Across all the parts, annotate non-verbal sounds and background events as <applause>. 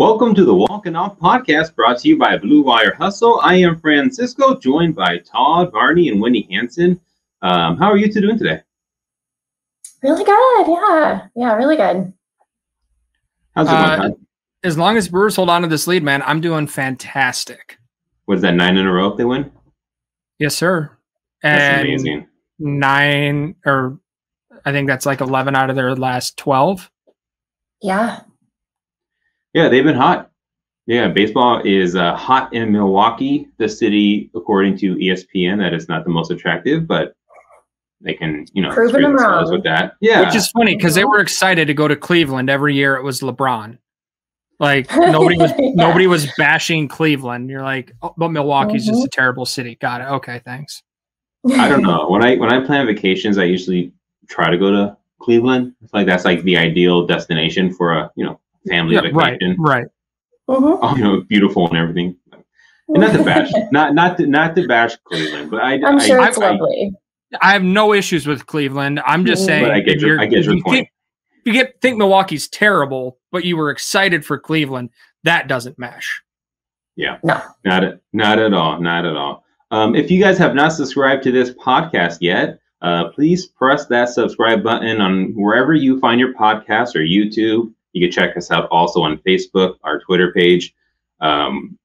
Welcome to the Walking Off podcast brought to you by Blue Wire Hustle. I am Francisco, joined by Todd, Barney, and Wendy Hanson. Um, how are you two doing today? Really good. Yeah. Yeah, really good. How's it Uh, going, Todd? As long as Brewers hold on to this lead, man, I'm doing fantastic. Was that, nine in a row if they win? Yes, sir. That's and amazing. nine or I think that's like 11 out of their last 12. Yeah. Yeah, they've been hot. Yeah, baseball is uh, hot in Milwaukee, the city, according to ESPN, that is not the most attractive, but they can, you know, Proving screw them wrong. with that. Yeah. Which is funny because they Mhm. were excited to go to Cleveland every year. It was LeBron. Like <laughs> nobody was Yeah. nobody was bashing Cleveland. You're like, oh, but Milwaukee's just Mhm. a terrible city. Got it. Okay, thanks. <laughs> I don't know. When I when I plan vacations, I usually try to go to Cleveland. It's like that's like the ideal destination for a you know family Yeah, right, vacation. right. Mhm. Oh, you know, beautiful and everything. And not to bash, <laughs> not not to not to bash Cleveland, but I I'm I, sure I, it's I, lovely. I have no issues with Cleveland. I'm just saying, but I get if your you're- I get your you point. think- you get think Milwaukee's terrible, but you were excited for Cleveland, that doesn't mesh. Yeah, not at, not at all. Not at all. Um, if you guys have not subscribed to this podcast yet, uh, please press that subscribe button on wherever you find your podcast or YouTube. You can check us out also on Facebook, our Twitter page. Um,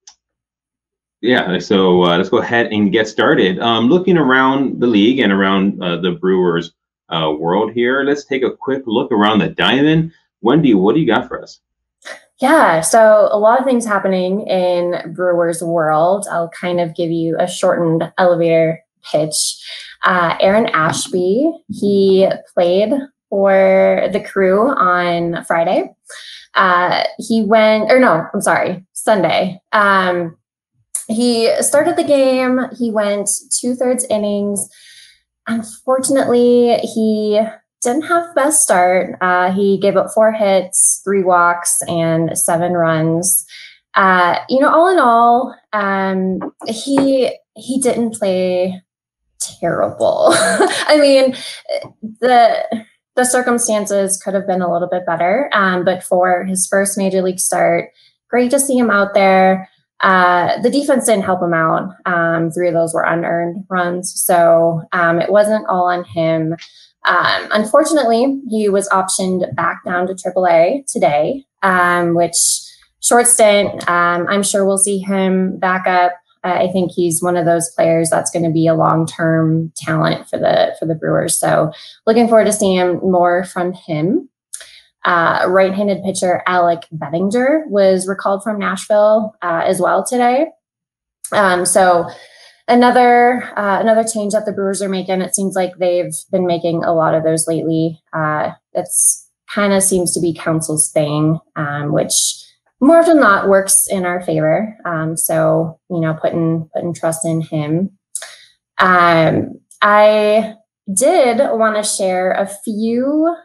yeah, so uh, let's go ahead and get started. Um, looking around the league and around uh, the Brewers uh, world here, let's take a quick look around the diamond. Wendy, what do you got for us? Yeah, so a lot of things happening in Brewers world. I'll kind of give you a shortened elevator pitch. Uh, Aaron Ashby, he played for the crew on Friday. Uh, he went, or no, I'm sorry, Sunday. Um, he started the game. He went two thirds innings. Unfortunately, he didn't have the best start. Uh, he gave up four hits, three walks, and seven runs. Uh, you know, all in all, um, he he didn't play terrible. <laughs> I mean, the the circumstances could have been a little bit better, um, but for his first major league start, great to see him out there. Uh, the defense didn't help him out. Um, three of those were unearned runs, so um, it wasn't all on him. Um, unfortunately, he was optioned back down to AAA today, um, which short stint. Um, I'm sure we'll see him back up. I think he's one of those players that's going to be a long-term talent for the for the Brewers. So, looking forward to seeing more from him. Uh, right-handed pitcher Alec Bettinger was recalled from Nashville uh, as well today. Um, so another uh, another change that the Brewers are making. It seems like they've been making a lot of those lately. Uh, it's kind of seems to be Counsell's thing, um, which more often not works in our favor. Um, so you know, putting putting trust in him. Um, I did want to share a few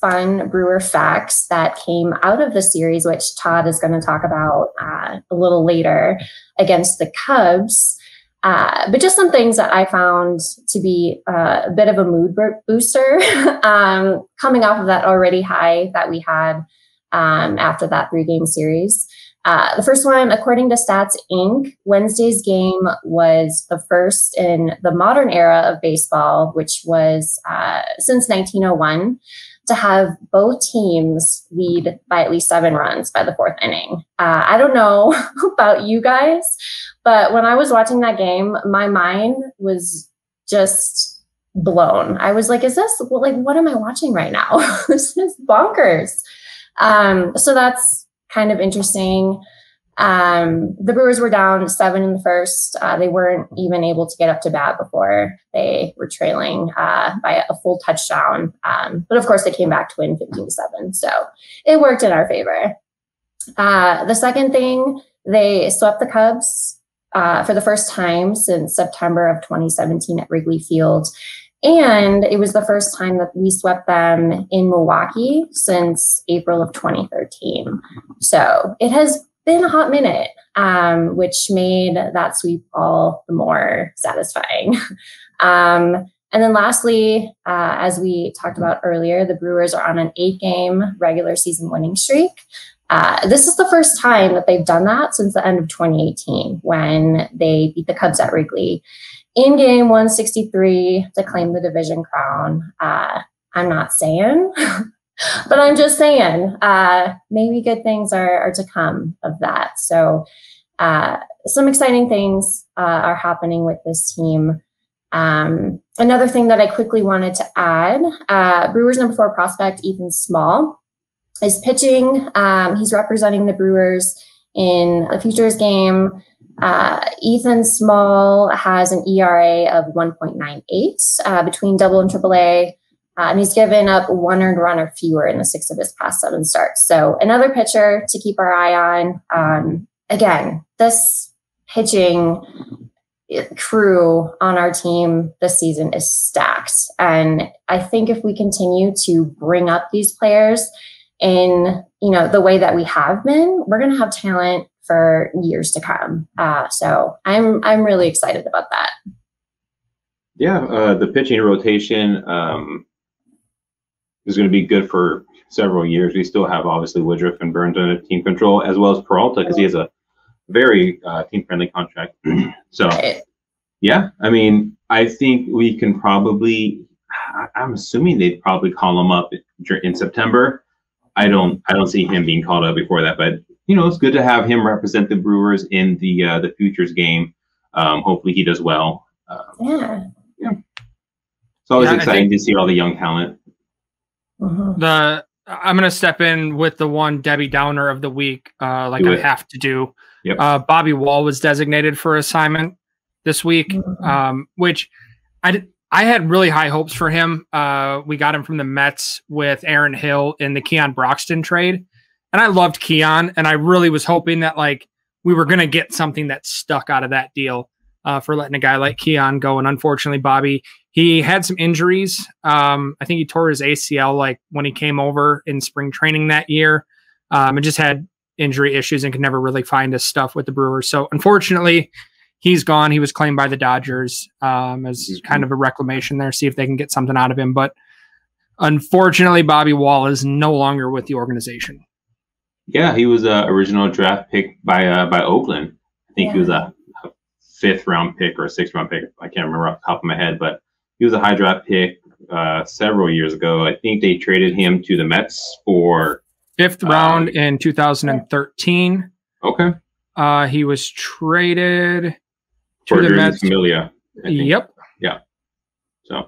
fun Brewer facts that came out of the series, which Todd is going to talk about uh, a little later against the Cubs. Uh, but just some things that I found to be uh, a bit of a mood booster <laughs> um, coming off of that already high that we had um, after that three game series. Uh, the first one, according to Stats Inc., Wednesday's game was the first in the modern era of baseball, which was uh, since 1901, to have both teams lead by at least seven runs by the fourth inning. Uh, I don't know <laughs> about you guys, but when I was watching that game, my mind was just blown. I was like, is this like what am I watching right now? <laughs> this is bonkers. Um, so that's kind of interesting. Um, the Brewers were down seven in the first. Uh, they weren't even able to get up to bat before they were trailing uh, by a full touchdown. Um, but of course, they came back to win 15 to 7. So it worked in our favor. Uh, the second thing, they swept the Cubs uh, for the first time since September of 2017 at Wrigley Field. And it was the first time that we swept them in Milwaukee since April of 2013. So it has been a hot minute, um, which made that sweep all the more satisfying. <laughs> um, and then lastly, uh, as we talked about earlier, the Brewers are on an eight game regular season winning streak. Uh, this is the first time that they've done that since the end of 2018 when they beat the Cubs at Wrigley in game 163 to claim the division crown. Uh, I'm not saying, <laughs> but I'm just saying uh, maybe good things are, are, to come of that. So, uh, some exciting things uh, are happening with this team. Um, another thing that I quickly wanted to add uh, Brewers number four prospect, Ethan Small, is pitching. Um, he's representing the Brewers in a futures game. Uh, Ethan Small has an ERA of 1.98 uh, between double and triple A. Uh, and he's given up one earned run or fewer in the six of his past seven starts. So another pitcher to keep our eye on. Um, again, this pitching crew on our team this season is stacked. And I think if we continue to bring up these players in, you know, the way that we have been, we're going to have talent for years to come. Uh, so I'm I'm really excited about that. Yeah, uh, the pitching rotation um, is going to be good for several years. We still have obviously Woodruff and Burnes under team control, as well as Peralta because he has a very uh, team friendly contract. <clears throat> so, right. yeah, I mean, I think we can probably. I'm assuming they'd probably call him up in September. I don't. I don't see him being called up before that, but you know, it's good to have him represent the Brewers in the uh, the futures game. Um, hopefully, he does well. Um, yeah. Yeah. It's always yeah, exciting think, to see all the young talent. Mm-hmm. The I'm going to step in with the one Debbie Downer of the week, uh, like I have to do. Yep. Uh, Bobby Wahl was designated for assignment this week, mm-hmm. um, which I did, I had really high hopes for him. Uh, we got him from the Mets with Aaron Hill in the Keon Broxton trade, and I loved Keon, and I really was hoping that like we were going to get something that stuck out of that deal uh, for letting a guy like Keon go. And unfortunately, Bobby he had some injuries. Um, I think he tore his ACL like when he came over in spring training that year, um, and just had injury issues and could never really find his stuff with the Brewers. So unfortunately, he's gone. He was claimed by the Dodgers um, as mm-hmm. kind of a reclamation there, see if they can get something out of him. But unfortunately, Bobby Wahl is no longer with the organization. Yeah, he was a original draft pick by uh, by Oakland. I think yeah. he was a, a, fifth round pick or a sixth round pick. I can't remember off the top of my head, but he was a high draft pick uh, several years ago. I think they traded him to the Mets for fifth round um, in 2013. Okay. Uh, he was traded to the Mets. Familia. Yep. Yeah. So,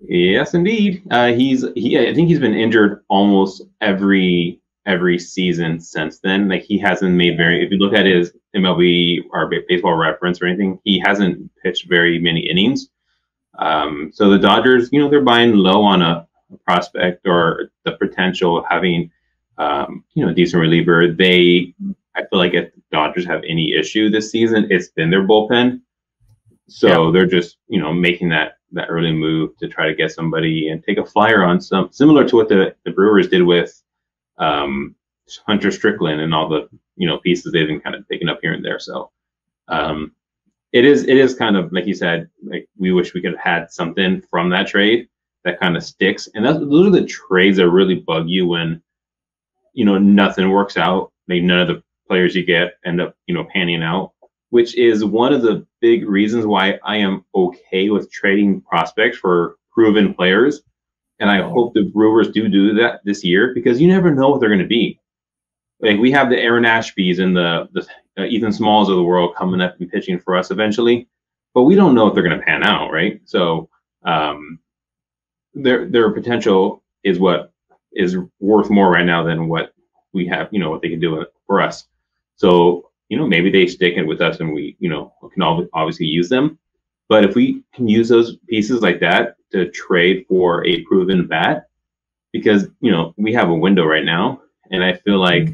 yes, indeed. Uh, he's he. I think he's been injured almost every every season since then. Like he hasn't made very. If you look at his MLB or baseball reference or anything, he hasn't pitched very many innings. Um, so the Dodgers, you know, they're buying low on a, a prospect or the potential of having, um, you know, a decent reliever. They, I feel like if the Dodgers have any issue this season, it's been their bullpen. So yeah. they're just, you know, making that that early move to try to get somebody and take a flyer on some similar to what the, the Brewers did with um, Hunter Strickland and all the you know pieces they've been kind of picking up here and there. So um, it is it is kind of like you said, like we wish we could have had something from that trade that kind of sticks. And that's those are the trades that really bug you when you know nothing works out. Maybe none of the players you get end up you know panning out, which is one of the big reasons why I am okay with trading prospects for proven players. And I hope the Brewers do do that this year because you never know what they're going to be. Like we have the Aaron Ashbys and the the uh, Ethan Smalls of the world coming up and pitching for us eventually, but we don't know if they're going to pan out, right? So um, their their potential is what is worth more right now than what we have, you know, what they can do for us. So you know, maybe they stick it with us, and we, you know, can obviously use them. But if we can use those pieces like that to trade for a proven bat, because you know we have a window right now, and I feel like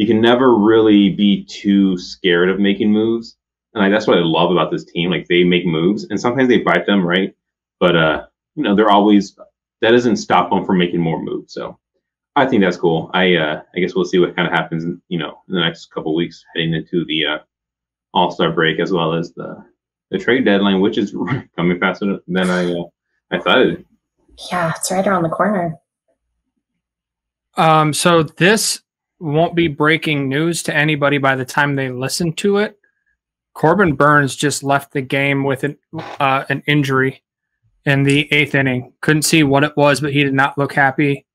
you can never really be too scared of making moves. And like, that's what I love about this team. Like they make moves and sometimes they bite them, right? But, uh, you know, they're always, that doesn't stop them from making more moves. So I think that's cool. I, uh, I guess we'll see what kind of happens, you know, in the next couple weeks heading into the, uh, all-star break as well as the, the trade deadline, which is <laughs> coming faster than I, uh, I thought it. Yeah, it's right around the corner. Um, so this won't be breaking news to anybody by the time they listen to it. Corbin Burnes just left the game with an uh, an injury in the eighth inning. Couldn't see what it was, but he did not look happy.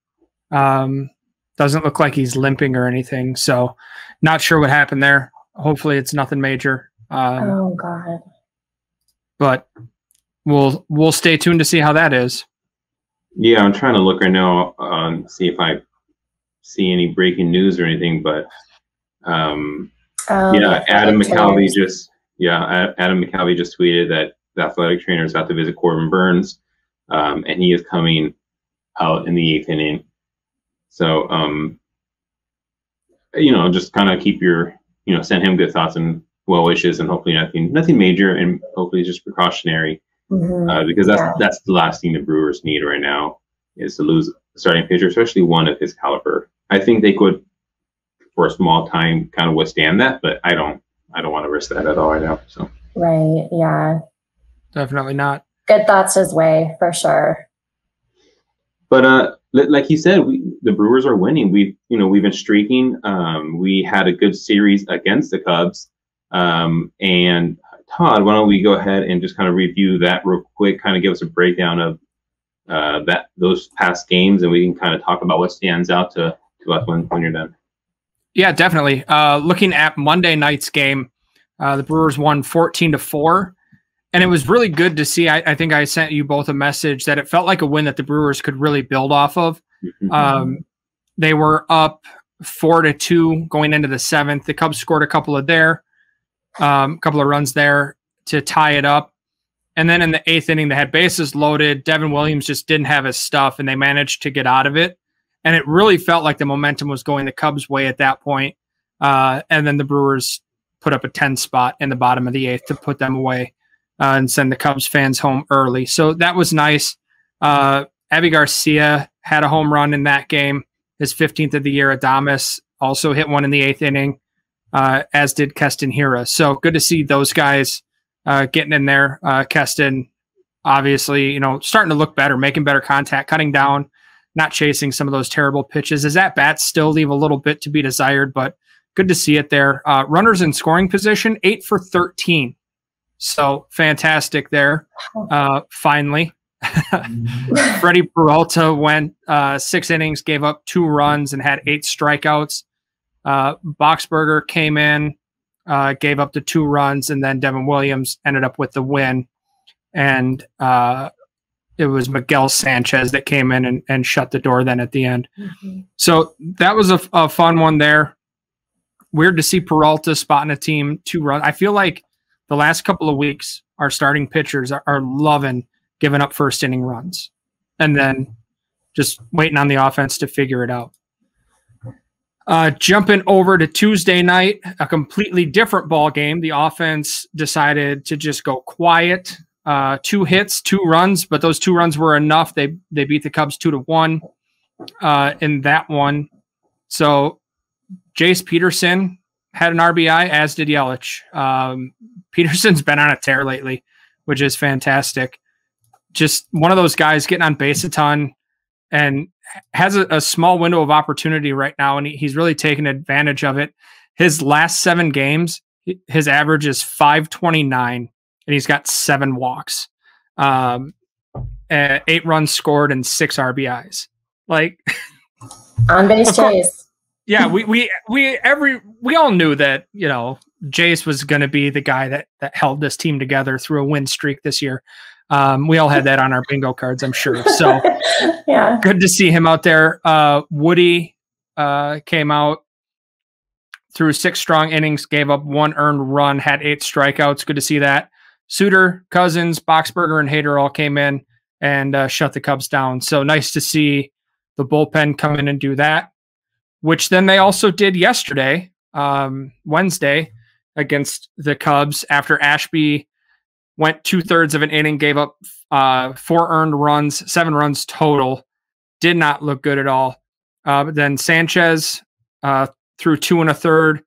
Um, doesn't look like he's limping or anything. So, not sure what happened there. Hopefully, it's nothing major. Um, oh God! But we'll we'll stay tuned to see how that is. Yeah, I'm trying to look right now, um, see if I see any breaking news or anything. But um, oh, yeah, Adam McCalvy just yeah, Adam McCalvy just tweeted that the athletic trainer is out to visit Corbin Burnes, um, and he is coming out in the eighth inning. So, um, you know, just kind of keep your, you know, send him good thoughts and well wishes, and hopefully nothing, nothing major, and hopefully just precautionary, mm-hmm. uh, because that's yeah. that's the last thing the Brewers need right now is to lose a starting pitcher, especially one of his caliber. I think they could, for a small time, kind of withstand that, but I don't, I don't want to risk that at all right now. So. Right. Yeah. Definitely not. Good thoughts his way for sure. But uh, like you said, we, the Brewers are winning. We, you know, we've been streaking. Um, we had a good series against the Cubs. Um, and Todd, why don't we go ahead and just kind of review that real quick? Kind of give us a breakdown of uh, that those past games, and we can kind of talk about what stands out to to us when when you're done. Yeah, definitely. Uh, looking at Monday night's game, uh, the Brewers won 14 to four and it was really good to see. I, I, think I sent you both a message that it felt like a win that the Brewers could really build off of. Mm-hmm. Um, they were up four to two going into the seventh. The Cubs scored a couple of there, um, a couple of runs there to tie it up. And then in the eighth inning, they had bases loaded. Devin Williams just didn't have his stuff, and they managed to get out of it. And it really felt like the momentum was going the Cubs' way at that point. Uh, and then the Brewers put up a 10 spot in the bottom of the eighth to put them away uh, and send the Cubs fans home early. So that was nice. Uh, Avi Garcia had a home run in that game, his 15th of the year. Adames also hit one in the eighth inning, uh, as did Keston Hiura. So good to see those guys uh, getting in there. Uh, Keston, obviously, you know, starting to look better, making better contact, cutting down, not chasing some of those terrible pitches. His at bats still leave a little bit to be desired, but good to see it there. Uh, runners in scoring position, eight for 13 so fantastic there. Uh, finally, <laughs> Freddie Peralta went uh, six innings, gave up two runs, and had eight strikeouts. Uh, Boxberger came in, uh, gave up the two runs, and then Devin Williams ended up with the win. And uh, it was Miguel Sanchez that came in and, and shut the door then at the end. Mm-hmm. So that was a, a fun one there. Weird to see Peralta spotting a team two run. I feel like the last couple of weeks, our starting pitchers are, are loving giving up first inning runs and then just waiting on the offense to figure it out. Uh, jumping over to Tuesday night, a completely different ball game. The offense decided to just go quiet. Uh, two hits, two runs, but those two runs were enough. They they beat the Cubs two to one uh, in that one. So Jace Peterson had an RBI, as did Yelich. Um, <laughs> Peterson's been on a tear lately, which is fantastic. Just one of those guys getting on base a ton and has a, a small window of opportunity right now, and he, he's really taken advantage of it. His last seven games, his average is 529, and he's got seven walks, um, eight runs scored, and six RBIs. Like <laughs> on base chase yeah, we we we every we all knew that you know Jace was going to be the guy that that held this team together through a win streak this year. Um, we all had that on our bingo cards, I'm sure. So <laughs> yeah, good to see him out there. Uh, Woody uh, came out through six strong innings, gave up one earned run, had eight strikeouts. Good to see that. Suter, Cousins, Boxberger, and Hader all came in and uh, shut the Cubs down. So nice to see the bullpen come in and do that which then they also did yesterday, um, Wednesday, against the Cubs after Ashby went two thirds of an inning, gave up uh, four earned runs, seven runs total. Did not look good at all. Uh, but then Sanchez uh, threw two and a third.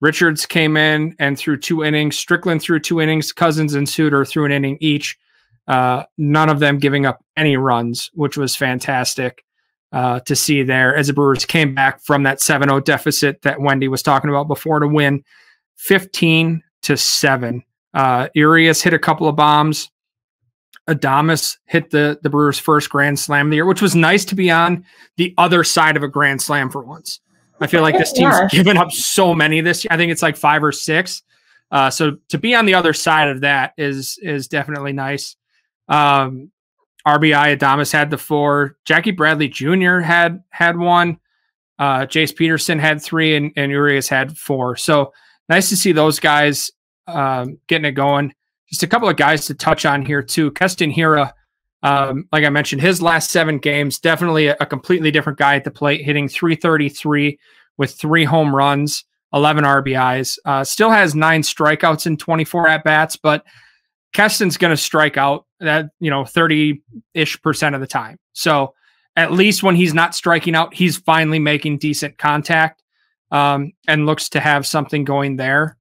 Richards came in and threw two innings. Strickland threw two innings. Cousins and Suter threw an inning each. Uh, none of them giving up any runs, which was fantastic. uh, to see there as the Brewers came back from that 7 0 deficit that Wendy was talking about before to win 15 to 7. Uh, Urias hit a couple of bombs. Adames hit the, the Brewers' first Grand Slam of the year, which was nice to be on the other side of a Grand Slam for once. I feel like this team's yeah. given up so many this year. I think it's like five or six. Uh, so to be on the other side of that is is definitely nice. Um, RBI Adames had the four. Jackie Bradley Jr. had had one. Uh, Jace Peterson had three, and, and Urias had four. So nice to see those guys um, getting it going. Just a couple of guys to touch on here too. Keston Hiura, um, like I mentioned, his last seven games, definitely a, a, completely different guy at the plate, hitting 333 with three home runs, 11 RBIs. Uh, still has nine strikeouts in 24 at bats, but Keston's going to strike out that, you know, 30 ish percent of the time. So at least when he's not striking out, he's finally making decent contact um, and looks to have something going there.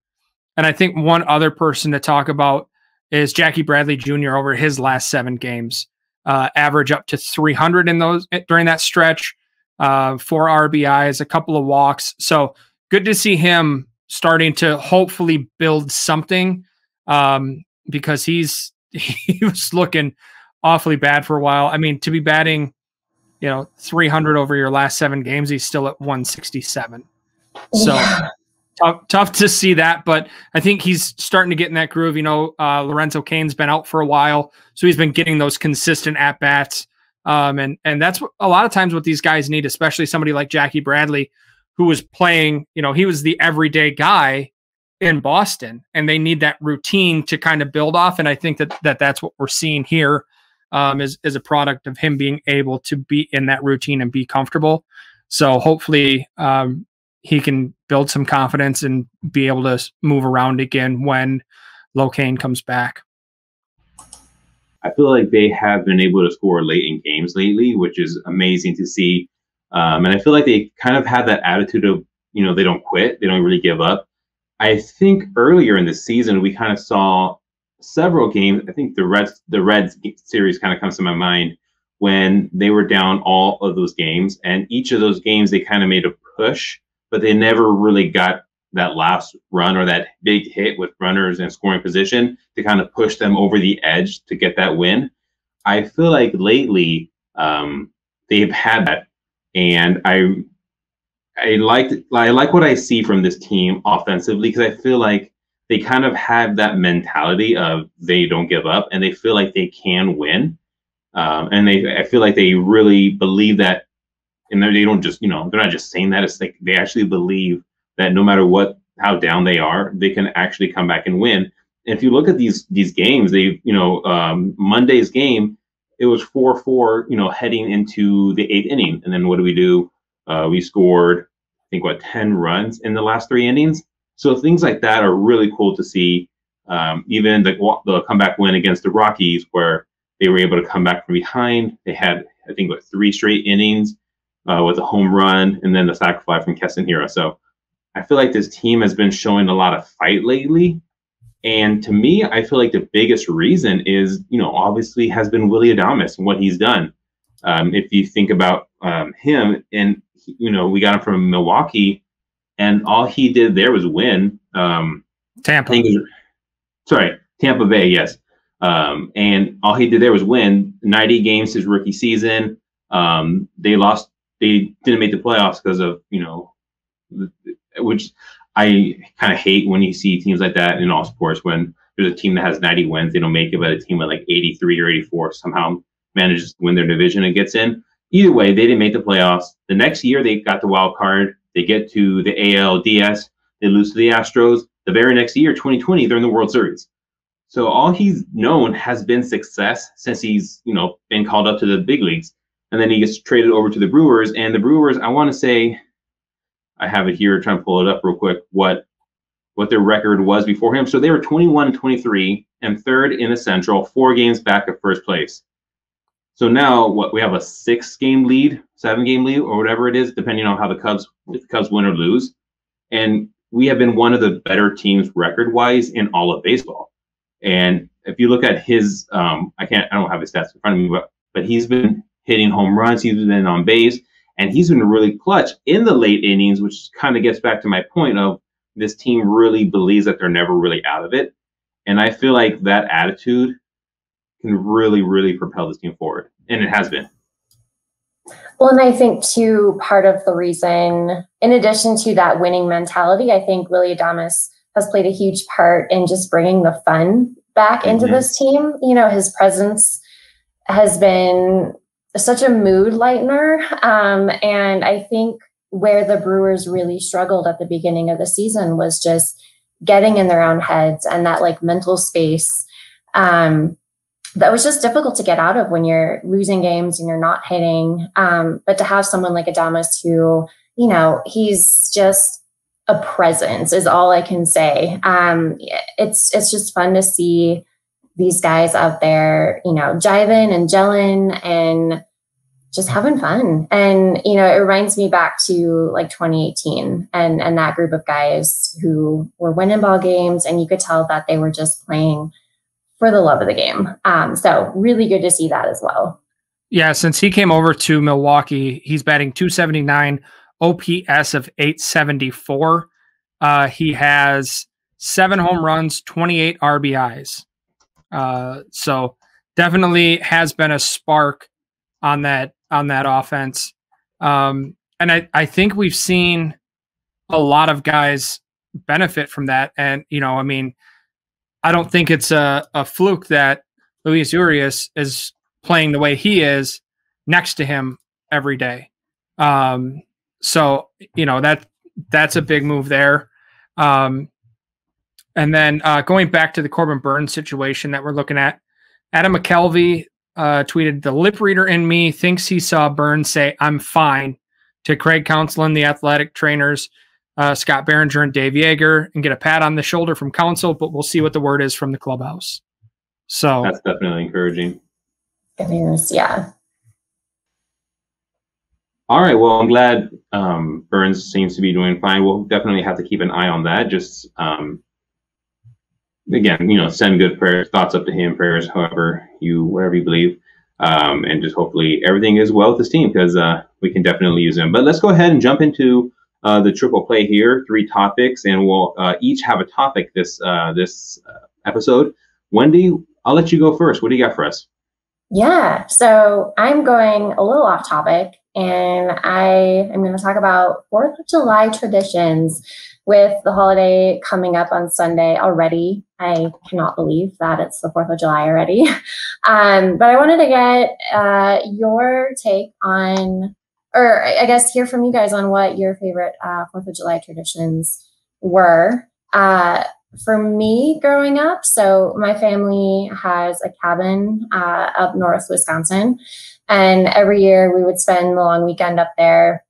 And I think one other person to talk about is Jackie Bradley Jr. over his last seven games, uh, average up to 300 in those during that stretch, uh, four RBIs, a couple of walks. So good to see him starting to hopefully build something. Um, because he's <laughs> he was looking awfully bad for a while. I mean, to be batting, you know, 300 over your last seven games, he's still at 167. So yeah. Tough, tough to see that, but I think he's starting to get in that groove. You know, uh, Lorenzo Cain's been out for a while, so he's been getting those consistent at bats. Um, and and that's a lot of times what these guys need, especially somebody like Jackie Bradley, who was playing. You know, he was the everyday guy in Boston, and they need that routine to kind of build off. And I think that, that that's what we're seeing here um, is is a product of him being able to be in that routine and be comfortable. So hopefully um, he can build some confidence and be able to move around again when LoCain comes back. I feel like they have been able to score late in games lately, which is amazing to see. Um, and I feel like they kind of have that attitude of, you know, they don't quit, they don't really give up. I think earlier in the season we kind of saw several games. I think the Reds the Reds series kind of comes to my mind when they were down all of those games, and each of those games they kind of made a push, but they never really got that last run or that big hit with runners in scoring position to kind of push them over the edge to get that win. I feel like lately um, they've had that, and I I like I like what I see from this team offensively because I feel like they kind of have that mentality of they don't give up and they feel like they can win, um, and they I feel like they really believe that, and they don't just you know they're not just saying that it's like they actually believe that no matter what how down they are, they can actually come back and win. And if you look at these these games, they you know um, Monday's game it was four four you know heading into the eighth inning, and then what do we do? Uh, we scored I think what 10 runs in the last three innings. So things like that are really cool to see. Um, even the, the comeback win against the Rockies, where they were able to come back from behind. They had, I think, what three straight innings uh, with a home run and then the sacrifice from Keston Hiura. So I feel like this team has been showing a lot of fight lately. And to me, I feel like the biggest reason is, you know, obviously has been Willy Adames and what he's done. Um, if you think about um, him, and you know, we got him from Milwaukee, and all he did there was win. Um, Tampa. sorry, Tampa Bay, yes. Um, and all he did there was win 90 games his rookie season. Um, they lost, they didn't make the playoffs because of, you know, which I kind of hate when you see teams like that in all sports when there's a team that has 90 wins, they don't make it, but a team with like 83 or 84 somehow manages to win their division and gets in either way, they didn't make the playoffs. The next year, they got the wild card. They get to the ALDS. They lose to the Astros. The very next year, 2020, they're in the World Series. So all he's known has been success since he's, you know, been called up to the big leagues. And then he gets traded over to the Brewers. And the Brewers, I want to say, I have it here, trying to pull it up real quick, what what their record was before him. So they were 21 and 23 and third in the Central, four games back of first place. So now what we have a six game lead, seven game lead, or whatever it is, depending on how the Cubs the Cubs win or lose. And we have been one of the better teams record wise in all of baseball. And if you look at his, um, I can't, I don't have his stats in front of me, but but he's been hitting home runs. He's been on base. and he's been really clutch in the late innings, which kind of gets back to my point of this team really believes that they're never really out of it. And I feel like that attitude can really, really propel this team forward. And it has been. Well, and I think too, part of the reason, in addition to that winning mentality, I think Willy Adames has played a huge part in just bringing the fun back mm-hmm. into this team. You know, his presence has been such a mood lightener. Um, and I think where the Brewers really struggled at the beginning of the season was just getting in their own heads and that like mental space um, that was just difficult to get out of when you're losing games and you're not hitting. Um, but to have someone like Adames who, you know, he's just a presence is all I can say. Um, it's it's just fun to see these guys out there, you know, jiving and gelling and just having fun. And, you know, it reminds me back to like 2018 and, and that group of guys who were winning ball games and you could tell that they were just playing for the love of the game. Um, so really good to see that as well. Yeah, since he came over to Milwaukee, he's batting 279, OPS of 874. Uh, he has seven home runs, 28 RBIs. Uh, so definitely has been a spark on that on that offense. Um, and I, I think we've seen a lot of guys benefit from that. And, you know, I mean, I don't think it's a, a fluke that Luis Urias is playing the way he is next to him every day. Um, so, you know, that that's a big move there. Um, and then uh, going back to the Corbin Burnes situation that we're looking at, Adam McCalvy uh, tweeted, "The lip reader in me thinks he saw Burnes say I'm fine to Craig Counsell the athletic trainers, uh, Scott Barringer and Dave Yeager, and get a pat on the shoulder from Counsell, but we'll see what the word is from the clubhouse." So that's definitely encouraging. Good news, yeah. All right. Well, I'm glad um, Burnes seems to be doing fine. We'll definitely have to keep an eye on that. Just um, again, you know, send good prayers, thoughts up to him, prayers, however you, whatever you believe. Um, and just hopefully everything is well with this team because uh, we can definitely use them. But let's go ahead and jump into uh, the triple play here. Three topics, and we'll uh, each have a topic this uh, this uh, episode. Wendy, I'll let you go first. What do you got for us? Yeah, so I'm going a little off topic, and I am going to talk about Fourth of July traditions with the holiday coming up on Sunday already. I cannot believe that it's the 4th of July already. <laughs> um, but I wanted to get uh, your take on, or I guess hear from you guys on what your favorite uh, 4th of July traditions were. Uh, for me growing up, so my family has a cabin uh, up north Wisconsin. And every year we would spend the long weekend up there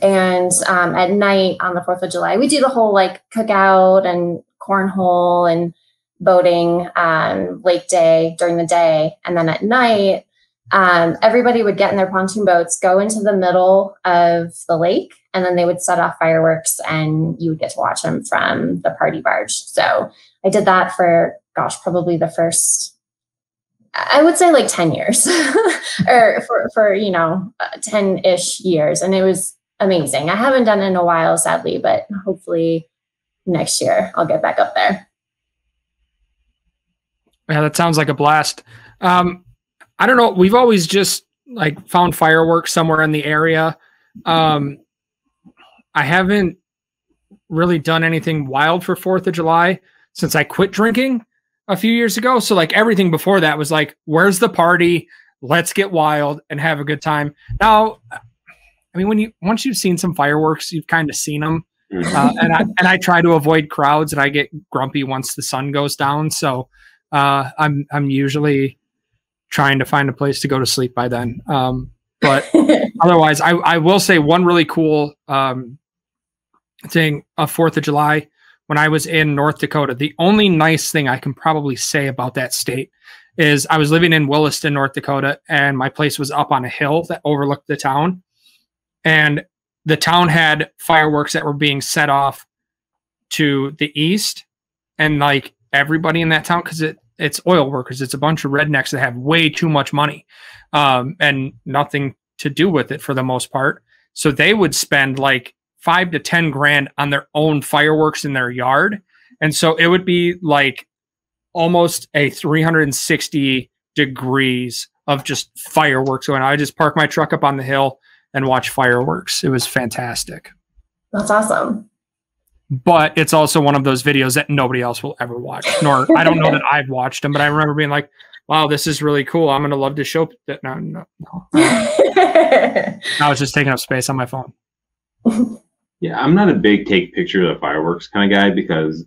and um, at night on the 4th of July, we do the whole like cookout and cornhole and boating um, lake day during the day. And then at night, um, everybody would get in their pontoon boats, go into the middle of the lake, and then they would set off fireworks and you would get to watch them from the party barge. So I did that for, gosh, probably the first, I would say like 10 years <laughs> or for, for, you know, 10 ish years. And it was amazing. I haven't done it in a while, sadly, but hopefully next year I'll get back up there. Yeah, that sounds like a blast. Um, I don't know. We've always just like found fireworks somewhere in the area. Um, I haven't really done anything wild for Fourth of July since I quit drinking a few years ago. So like everything before that was like, where's the party? Let's get wild and have a good time. Now I mean, when you once you've seen some fireworks, you've kind of seen them. Mm-hmm. Uh, and I and I try to avoid crowds, and I get grumpy once the sun goes down. So uh, I'm I'm usually trying to find a place to go to sleep by then. Um, but <laughs> otherwise, I I will say one really cool um, thing of Fourth of July when I was in North Dakota. The only nice thing I can probably say about that state is I was living in Williston, North Dakota, and my place was up on a hill that overlooked the town and the town had fireworks that were being set off to the east and like everybody in that town because it it's oil workers it's a bunch of rednecks that have way too much money um, and nothing to do with it for the most part So they would spend like five to 10 grand on their own fireworks in their yard. And so it would be like almost a 360 degrees of just fireworks going on. I just park my truck up on the hill and watch fireworks. It was fantastic. That's awesome. But it's also one of those videos that nobody else will ever watch. Nor I don't know that I've watched them, but I remember being like, "Wow, this is really cool. I'm going to love to show that." No, no, no. <laughs> I was just taking up space on my phone. Yeah, I'm not a big take picture of the fireworks kind of guy because,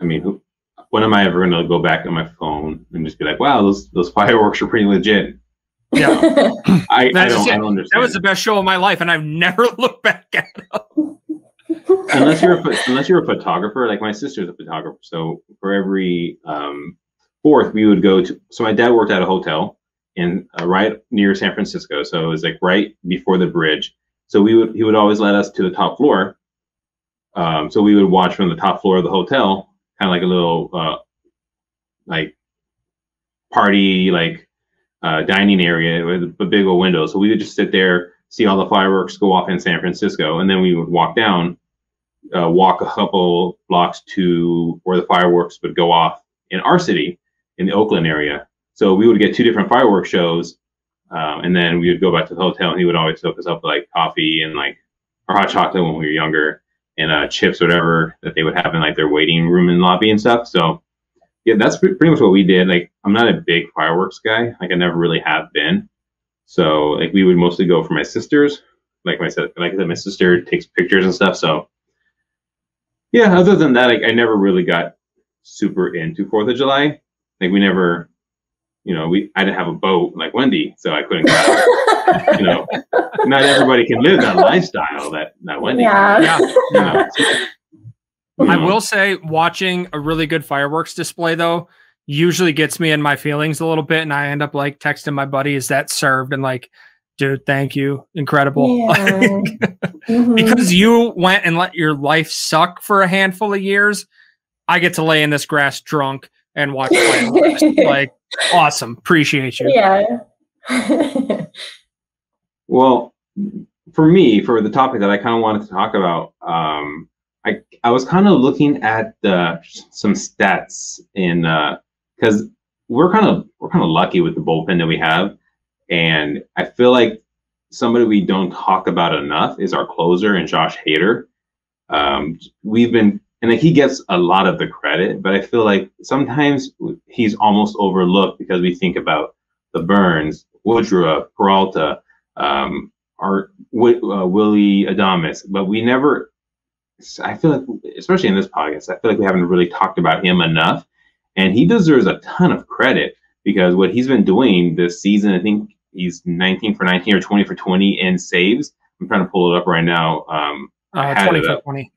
I mean, who, when am I ever going to go back on my phone and just be like, "Wow, those those fireworks are pretty legit"? Yeah, <laughs> I, I, don't, I, don't, understand. That was the best show of my life, and I've never <laughs> looked back at them. unless you're a, unless you're a photographer, like my sister's a photographer, so for every um, fourth, we would go to. So my dad worked at a hotel in uh, right near San Francisco, so it was like right before the bridge so we would he would always let us to the top floor. Um, so we would watch from the top floor of the hotel, kind of like a little uh, like party like uh, dining area with a big old window. So we would just sit there, see all the fireworks go off in San Francisco, and then we would walk down, uh, walk a couple blocks to where the fireworks would go off in our city, in the Oakland area. So we would get two different fireworks shows um, and then we would go back to the hotel and he would always hook us up with like coffee and like or hot chocolate when we were younger and uh, chips, whatever that they would have in like their waiting room and lobby and stuff. So yeah, that's pretty much what we did. Like I'm not a big fireworks guy. Like I never really have been. So like we would mostly go for my sisters. Like said, like I said, my sister takes pictures and stuff. So yeah, other than that, like I never really got super into Fourth of July. Like we never you know, we I didn't have a boat like Wendy, so I couldn't go. <laughs> you know, not everybody can live that lifestyle that that Wendy. Yeah. yeah. You <laughs> know, I will say, watching a really good fireworks display though usually gets me in my feelings a little bit, and I end up like texting my buddy, "Is that served and like, dude, thank you, incredible. <laughs> Yeah. mm-hmm. Because you went and let your life suck for a handful of years, I get to lay in this grass drunk and watch <laughs> fireworks. like awesome. Appreciate you. Yeah. <laughs> well, for me, for the topic that I kind of wanted to talk about, um, I I was kind of looking at the some stats in because uh, we're kind of we're kind of lucky with the bullpen that we have, and I feel like somebody we don't talk about enough is our closer and Josh Hader. Um, we've been and like he gets a lot of the credit, but I feel like sometimes he's almost overlooked because we think about the Burnes, Woodruff, Peralta, um, our uh, Willy Adames, but we never. I feel like, especially in this podcast, I feel like we haven't really talked about him enough, and he deserves a ton of credit because what he's been doing this season. I think he's 19 for 19 or 20 for 20 in saves. I'm trying to pull it up right now. Um, uh, 20 for 20.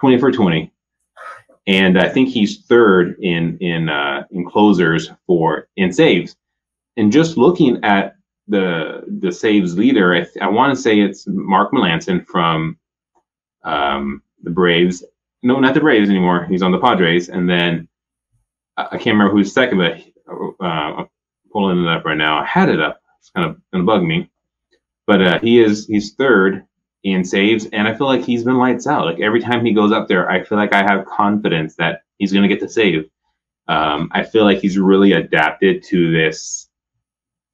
20 for 20 and I think he's third in in uh, in closers for in saves. And just looking at the the saves leader, I, I want to say it's Mark Melancon from um, the Braves. No, not the Braves anymore. He's on the Padres, and then I can't remember who's second, but uh, I'm pulling it up right now. I had it up. It's kind of gonna bug me, but uh, he is he's third in saves, and I feel like he's been lights out. Like every time he goes up there, I feel like I have confidence that he's going to get the save. Um, I feel like he's really adapted to this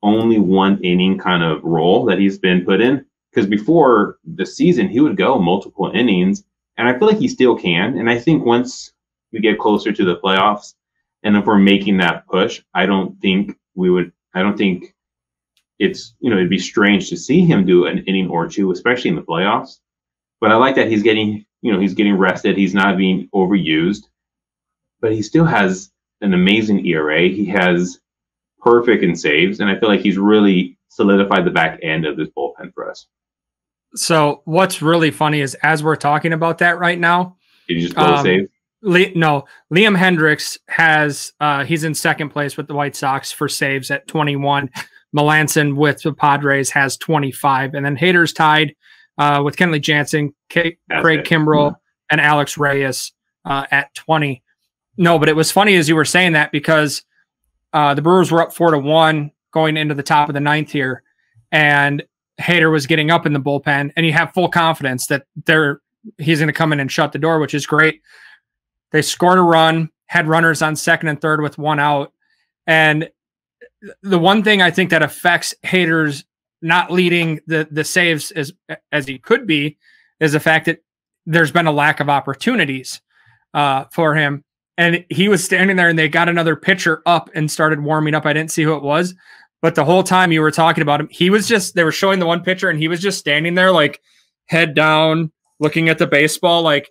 only one inning kind of role that he's been put in. Because before the season, he would go multiple innings, and I feel like he still can. And I think once we get closer to the playoffs, and if we're making that push, I don't think we would. I don't think it's you know it'd be strange to see him do an inning or two, especially in the playoffs. But I like that he's getting you know he's getting rested. He's not being overused, but he still has an amazing ERA. He has perfect in saves, and I feel like he's really solidified the back end of this bullpen for us. So what's really funny is as we're talking about that right now, did you just blow um, save? Le- no, Liam Hendriks has uh, he's in second place with the White Sox for saves at 21. Melancon with the Padres has 25, and then Hader's tied uh, with Kenley Jansen, K- Craig Kimbrel, yeah. and Alex Reyes uh, at 20. No, but it was funny as you were saying that because uh, the Brewers were up four to one going into the top of the ninth here, and Hader was getting up in the bullpen, and you have full confidence that they're he's going to come in and shut the door, which is great. They scored a run, had runners on second and third with one out, and the one thing I think that affects Hader's not leading the the saves as as he could be is the fact that there's been a lack of opportunities uh, for him. And he was standing there, and they got another pitcher up and started warming up. I didn't see who it was, but the whole time you were talking about him, he was just, they were showing the one pitcher and he was just standing there, like head down, looking at the baseball, like,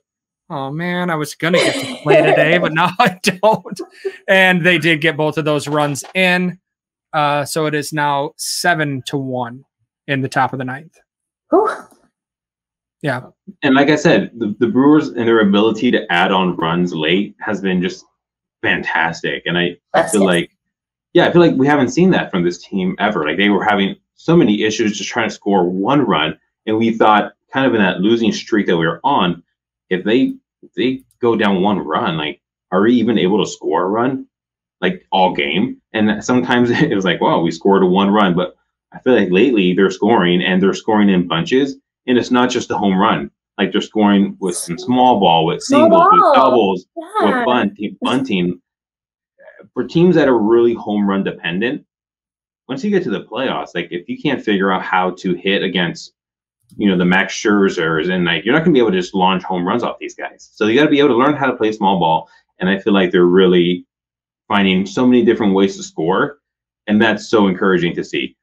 oh man, I was going to get to play today, but now <laughs> I don't. And they did get both of those runs in. Uh, so it is now seven to one in the top of the ninth. Whew. Yeah. And like I said, the, the Brewers and their ability to add on runs late has been just fantastic. And I, I feel like yeah, I feel like we haven't seen that from this team ever. Like they were having so many issues just trying to score one run, and we thought kind of in that losing streak that we were on, if they if they go down one run, like are we even able to score a run like all game? And sometimes <laughs> it was like, wow, we scored a one run, but I feel like lately they're scoring and they're scoring in bunches, and it's not just a home run. Like they're scoring with some small ball, with singles, with doubles, yeah. with bunting, bunting for teams that are really home run dependent, once you get to the playoffs, like if you can't figure out how to hit against, you know, the Max Scherzers and like you're not gonna be able to just launch home runs off these guys. So you got to be able to learn how to play small ball, and I feel like they're really finding so many different ways to score, and that's so encouraging to see.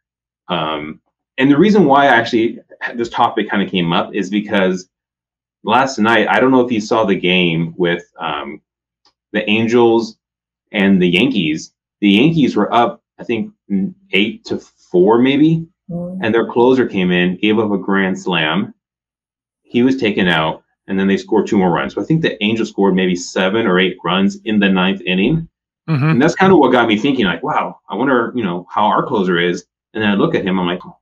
Um, and the reason why actually this topic kind of came up is because last night I don't know if you saw the game with um, the Angels and the Yankees. The Yankees were up, I think, eight to four, maybe. Mm. And their closer came in, gave up a grand slam. He was taken out, and then they scored two more runs. So I think the Angels scored maybe seven or eight runs in the ninth inning. Mm-hmm. And that's kind of what got me thinking, like, wow, I wonder, you know, how our closer is. And then I look at him, I'm like, oh,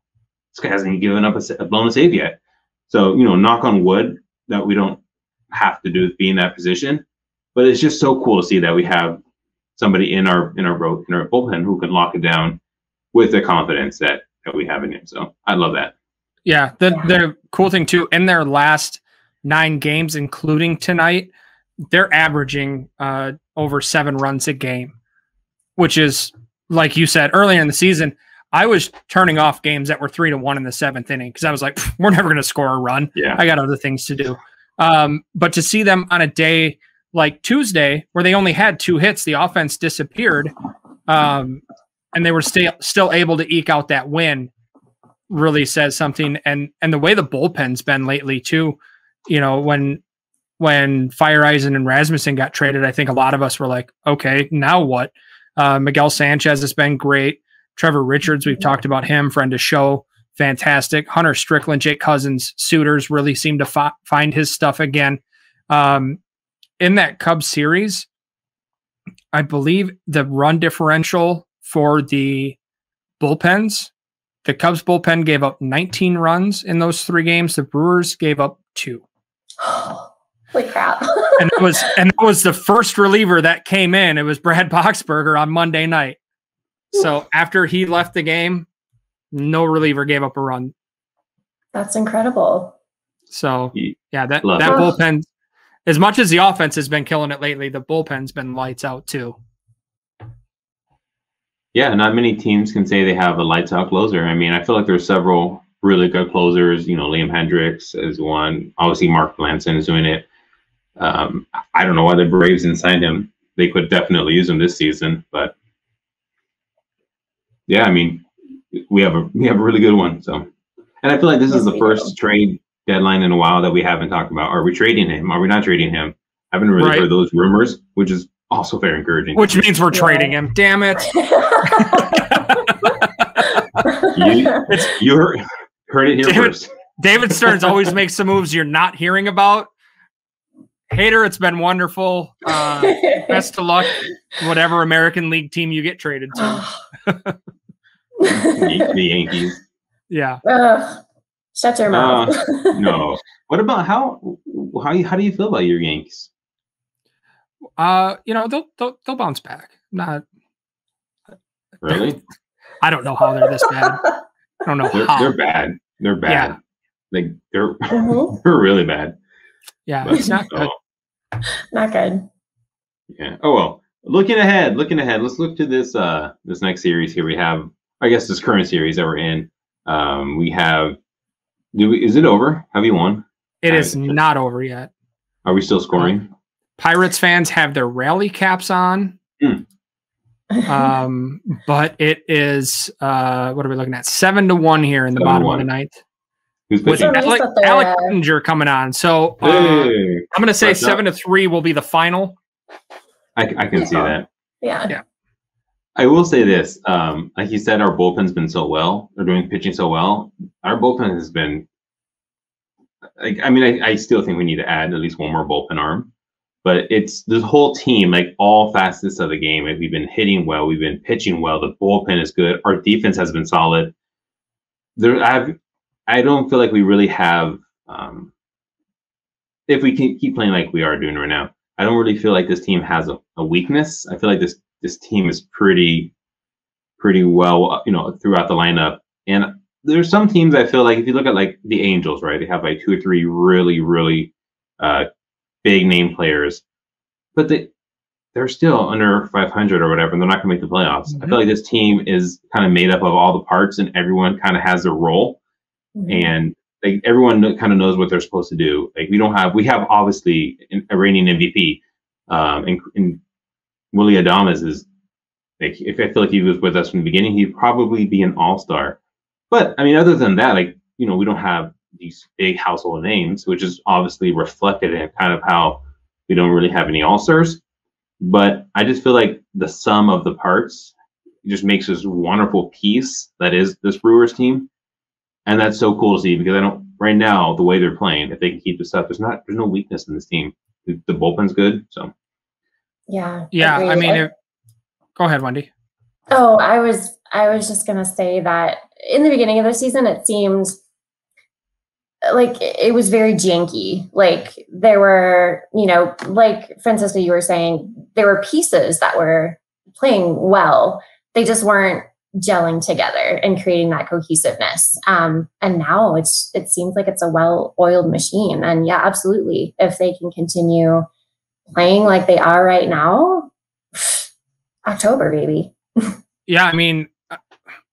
this guy hasn't given up a, a blown a save yet. So, you know, knock on wood that we don't have to do be in that position. But it's just so cool to see that we have somebody in our in our rope in our bullpen who can lock it down with the confidence that that we have in him. So I love that. Yeah, the the cool thing too in their last nine games, including tonight, they're averaging uh, over seven runs a game, which is like you said earlier in the season. I was turning off games that were three to one in the seventh inning because I was like, we're never going to score a run. Yeah, I got other things to do. Um, but to see them on a day like Tuesday, where they only had two hits, the offense disappeared, um, and they were still still able to eke out that win. Really says something, and and the way the bullpen's been lately too. You know when when Feyereisen and Rasmussen got traded, I think a lot of us were like, okay, now what? Uh, Miguel Sanchez has been great. Trevor Richards, we've talked about him, friend of show, fantastic. Hunter Strickland, Jake Cousins, Suter's really seem to fi- find his stuff again. Um, in that Cubs series, I believe the run differential for the bullpens, the Cubs bullpen gave up 19 runs in those three games. The Brewers gave up two. <gasps> Holy crap. <laughs> and it was and it was the first reliever that came in. It was Brad Boxberger on Monday night. So after he left the game, no reliever gave up a run. That's incredible. So yeah, that Love that it. bullpen as much as the offense has been killing it lately, the bullpen's been lights out too. Yeah, not many teams can say they have a lights out closer. I mean, I feel like there's several really good closers. You know, Liam Hendriks is one. Obviously, Mark Melancon is doing it. Um, I don't know why the Braves didn't sign him. They could definitely use him this season, but yeah, I mean, we have a we have a really good one. So, and I feel like this is the first trade deadline in a while that we haven't talked about. Are we trading him? Are we not trading him? I haven't really right. heard those rumors, which is also very encouraging. Which means we're yeah. trading him. Damn it. <laughs> you, you heard, heard it here David, first. David Stearns always <laughs> makes some moves you're not hearing about. Hader, it's been wonderful. Uh, best of luck, whatever American League team you get traded to. <sighs> <laughs> the Yankees. Yeah. Uh, Shut your mouth. Uh, no. <laughs> What about how how you how do you feel about your Yankees? Uh, you know they'll they'll, they'll bounce back. Not really. I don't know how they're this bad. I don't know they're, how. They're bad. They're bad. Yeah. Like they're <laughs> mm-hmm. they're really bad. Yeah, but, it's not good. Not good. Yeah. Oh well. Looking ahead, looking ahead. Let's look to this uh this next series here. We have, I guess, this current series that we're in. Um, we have. Do we, is it over? Have you won? It is not over yet. Are we still scoring? Pirates fans have their rally caps on. Mm. um, <laughs> but it is uh, what are we looking at? Seven to one here in the bottom of the ninth. Who's with Alec, Alec Bettinger coming on. So uh, hey, I'm going to say seven up. to three will be the final. I, I can see that. Yeah. Yeah. I will say this, um, like you said, our bullpen's been so well. They're doing pitching so well. Our bullpen has been. Like, I mean, I, I still think we need to add at least one more bullpen arm, but it's the whole team, like all facets of the game. Like we've been hitting well, we've been pitching well. The bullpen is good. Our defense has been solid. There, I've I don't feel like we really have. Um, if we can keep playing like we are doing right now, I don't really feel like this team has a, a weakness. I feel like this this team is pretty pretty well, you know, throughout the lineup. And there's some teams I feel like if you look at like the Angels, right, they have like two or three really really uh, big name players, but they they're still under 500 or whatever, and they're not going to make the playoffs. Mm-hmm. I feel like this team is kind of made up of all the parts, and everyone kind of has their role mm-hmm. and like everyone kind of knows what they're supposed to do. Like we don't have, we have obviously a reigning MVP, um, and, and Willy Adames is like if I feel like he was with us from the beginning, he'd probably be an all star. But I mean, other than that, like you know, we don't have these big household names, which is obviously reflected in kind of how we don't really have any all stars. But I just feel like the sum of the parts just makes this wonderful piece that is this Brewers team and that's so cool to see because I don't right now the way they're playing. If they can keep this up, there's not there's no weakness in this team. The, the bullpen's good, so yeah, yeah. Agreed. I mean, if, go ahead, Wendy. Oh, I was I was just gonna say that in the beginning of the season, it seemed like it was very janky. Like there were, you know, like Francisco, you were saying, there were pieces that were playing well. They just weren't gelling together and creating that cohesiveness. Um, and now it's it seems like it's a well-oiled machine. And yeah, absolutely. If they can continue playing like they are right now, <sighs> October, baby. yeah, I mean, uh,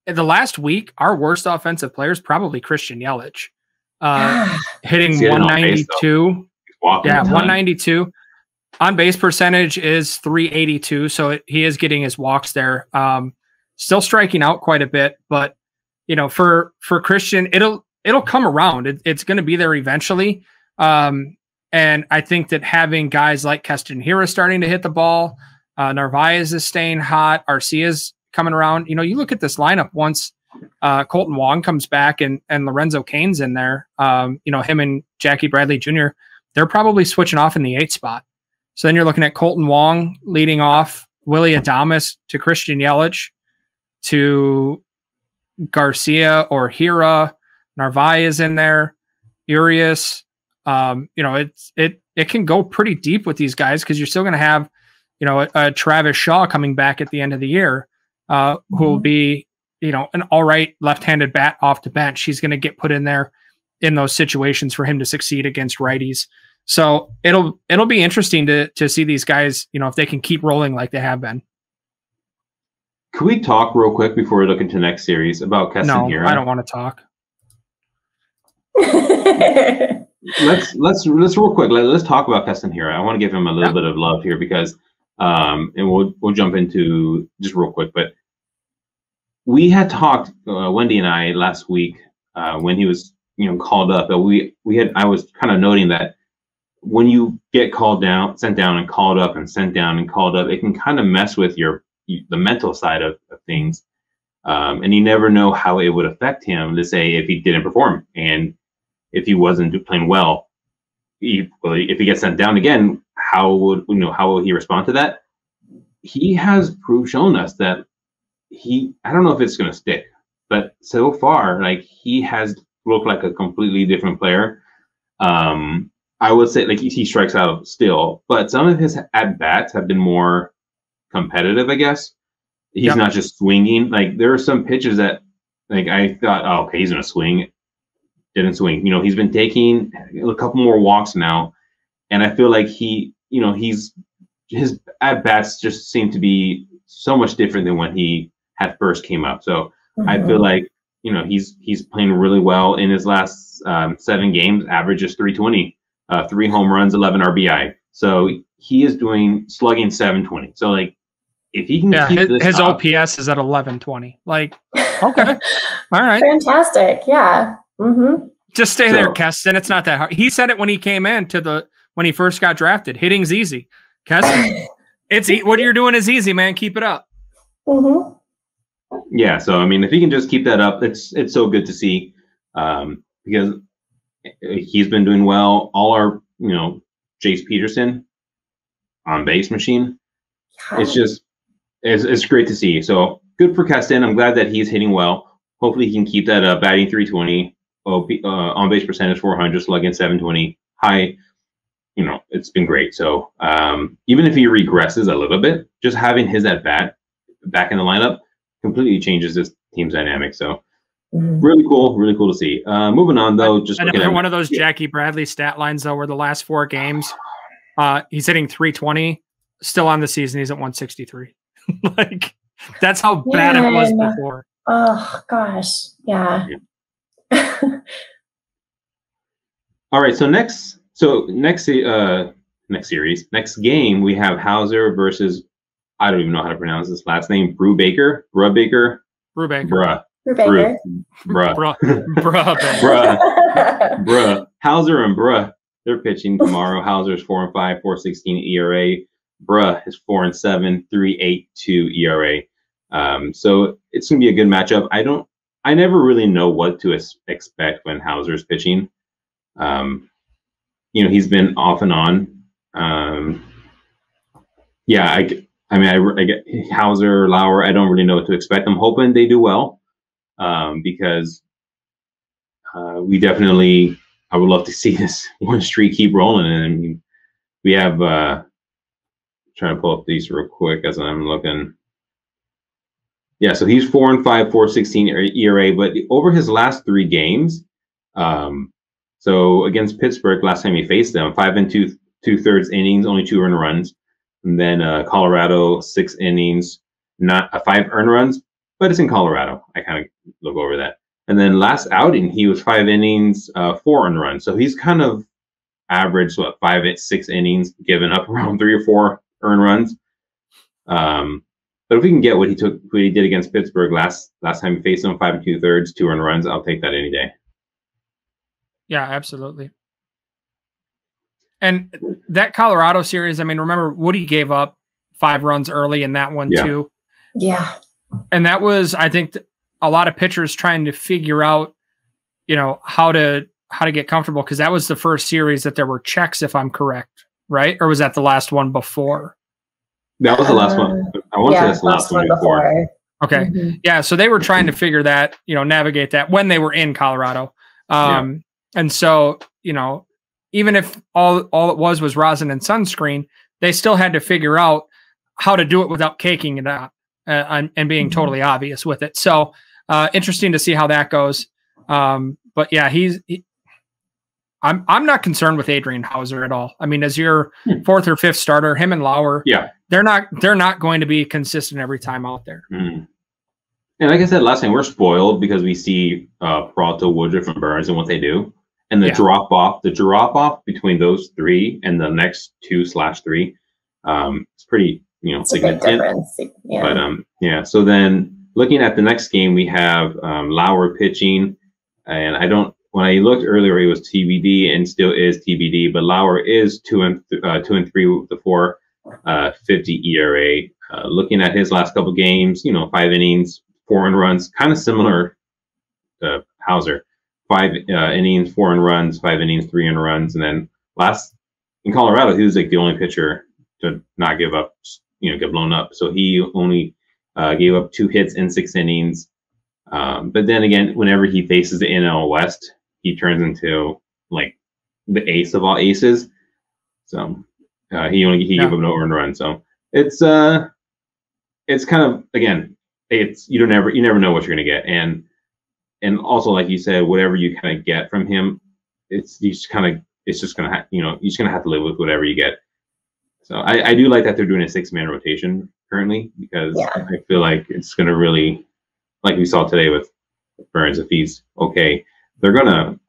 the last week, our worst offensive player is probably Christian Yelich, uh, hitting 192. yeah, 192. On base percentage is 382, so it, he is getting his walks there. Um, still striking out quite a bit, but you know, for for Christian, it'll it'll come around. It, it's going to be there eventually. Um, and I think that having guys like Keston Hiura starting to hit the ball, uh, Narvaez is staying hot, Arcia's coming around. You know, you look at this lineup once uh, Kolten Wong comes back and and Lorenzo Cain's in there. Um, you know, him and Jackie Bradley Jr. They're probably switching off in the eight spot. So then you're looking at Kolten Wong leading off, Willy Adames to Christian Yelich, to Garcia or Hiura. Narvaez in there, Urias. Um, you know, it's it it can go pretty deep with these guys because you're still going to have, you know, a, a, Travis Shaw coming back at the end of the year, uh, mm-hmm. who will mm-hmm. be, you know, an all right left-handed bat off the bench. He's going to get put in there in those situations for him to succeed against righties. So it'll it'll be interesting to to see these guys, you know, if they can keep rolling like they have been. Can we talk real quick before we look into next series about Keston no, Hiura? I don't want to talk. <laughs> let's let's let's real quick. Let, us talk about Keston Hiura. I want to give him a little bit of love here because, um, and we'll we'll jump into just real quick. But we had talked, uh, Wendy and I, last week uh, when he was you know called up. That we we had I was kind of noting that when you get called down, sent down, and called up, and sent down and called up, it can kind of mess with your the mental side of, of things. Um, and you never know how it would affect him to say if he didn't perform and if he wasn't playing well. Equally, if he gets sent down again, how would you know how will he respond to that? He has proved shown us that he I don't know if it's gonna stick, but so far, like he has looked like a completely different player. Um, I would say like he strikes out still, but some of his at bats have been more competitive, I guess. He's yep. not just swinging. Like there are some pitches that like I thought, oh, okay, he's gonna swing. Didn't swing. You know, he's been taking a couple more walks now, and I feel like he, you know, he's his at bats just seem to be so much different than when he had first came up. So mm-hmm. I feel like you know he's he's playing really well in his last um, seven games. Average is 320, uh, three home runs, 11 RBI. So he is doing slugging 720. So like if he can yeah, his, his up, OPS is at 1120. Like <laughs> okay, all right, fantastic. Yeah. Mm-hmm. Just stay so, there, Keston. It's not that hard. He said it when he came in to the when he first got drafted. Hitting's easy. Keston, <laughs> it's e- what you're doing is easy, man. Keep it up. Mm-hmm. Yeah. So I mean, if he can just keep that up, it's it's so good to see um, because he's been doing well. All our you know Jace Peterson on base machine. It's just it's, it's great to see. So good for Keston. I'm glad that he's hitting well. Hopefully he can keep that up. Batting 320, uh, on base percentage 400, slugging 720, high. You know, it's been great. So um, even if he regresses a little bit, just having his at bat back in the lineup completely changes this team's dynamic. So mm-hmm. really cool, really cool to see. Uh, moving on though, just another one of those Jackie Bradley stat lines though, where the last four games, uh, he's hitting 320. Still on the season, he's at 163. <laughs> like that's how bad it was before. Oh gosh, yeah. Yeah. <laughs> All right, so next, so next, uh, next series, next game, we have Houser versus I don't even know how to pronounce this last name, Brubaker, Brubaker, Brubaker, Bruh. Brubaker. Bruh. Bruh. Bruh. Bruh. <laughs> Bruh. Houser and Bruh. They're pitching tomorrow. <laughs> Houser's four and five, four sixteen ERA. Bruh is four and seven, three eight two ERA. Um, so it's gonna be a good matchup. I don't, I never really know what to expect when Houser's pitching. Um, you know, he's been off and on. Um, yeah, I, I mean, I, I get Houser, Lauer. I don't really know what to expect. I'm hoping they do well um, because uh, we definitely. I would love to see <laughs> this one streak keep rolling, and we have uh, trying to pull up these real quick as I'm looking. Yeah, so he's four and five, four sixteen ERA, but over his last three games, um, so against Pittsburgh, last time he faced them, five and two two thirds innings, only two earned runs, and then uh, Colorado six innings, not uh, five earned runs, but it's in Colorado. I kind of look over that, and then last outing he was five innings, uh, four earned runs, so he's kind of averaged what five six innings, given up <laughs> around three or four earned runs. Um, but if we can get what he took, what he did against Pittsburgh last last time he faced them, five and two thirds, two earned runs, I'll take that any day. Yeah, absolutely. And that Colorado series, I mean, remember Woody gave up five runs early in that one yeah. too. Yeah. And that was, I think, a lot of pitchers trying to figure out, you know, how to how to get comfortable because that was the first series that there were checks, if I'm correct right? Or was that the last one before? That was the last uh, one. I want yeah, to say that's the last, one before. before. Okay. Mm-hmm. Yeah. So they were trying to figure that, you know, navigate that when they were in Colorado. Um, yeah. and so, you know, even if all all it was was rosin and sunscreen, they still had to figure out how to do it without caking it out uh, and, and, being mm-hmm. totally obvious with it. So uh, interesting to see how that goes. Um, but yeah, he's he, I'm I'm not concerned with Adrian Houser at all. I mean, as your hmm. fourth or fifth starter, him and Lauer, yeah, they're not they're not going to be consistent every time out there. Mm. And like I said last time, we're spoiled because we see uh, Peralta, Woodruff, and Burnes and what they do, and the yeah. drop off, the drop off between those three and the next two slash three, um, it's pretty you know it's significant. Yeah. But um, yeah. So then looking at the next game, we have um, Lauer pitching, and I don't when I looked earlier, it was TBD and still is TBD. But Lauer is two and th- uh, two and three with the four uh, 50 ERA. Uh, looking at his last couple games, you know, five innings, four and runs, kind of similar to Houser. Five uh, innings, four and runs, five innings, three and runs, and then last in Colorado, he was like the only pitcher to not give up, you know, get blown up. So he only uh, gave up two hits in six innings. Um, but then again, whenever he faces the NL West, he turns into like the ace of all aces. So uh, he only he yeah. gave him no earned run. So it's uh it's kind of again it's you don't ever you never know what you're gonna get and and also like you said, whatever you kind of get from him, it's you just kind of it's just gonna ha- you know you're just gonna have to live with whatever you get. So I, I do like that they're doing a six man rotation currently because yeah. I feel like it's gonna really, like we saw today with Burnes, if he's okay, they're gonna